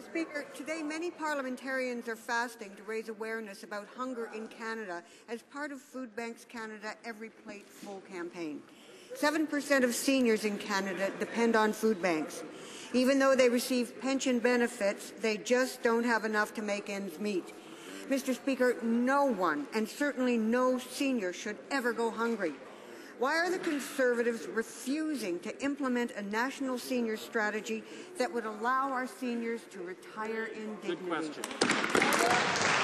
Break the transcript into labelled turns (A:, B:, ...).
A: Speaker, today many parliamentarians are fasting to raise awareness about hunger in Canada as part of Food Banks Canada Every Plate Full campaign. 7% of seniors in Canada depend on food banks. Even though they receive pension benefits, they just don't have enough to make ends meet. Mr. Speaker, no one, and certainly no senior, should ever go hungry. Why are the Conservatives refusing to implement a national senior strategy that would allow our seniors to retire in dignity?
B: Good question.